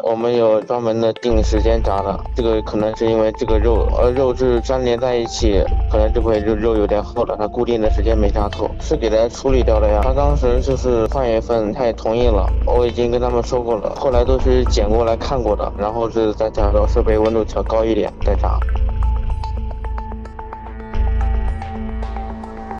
我们有专门的定时间炸的，这个可能是因为这个肉呃肉质粘连在一起，可能这块肉肉有点厚了，它固定的时间没炸透，是给它处理掉了呀。他当时就是换一份，他也同意了，我已经跟他们说过了，后来都是捡过来看过的，然后是再加到设备温度调高一点再炸。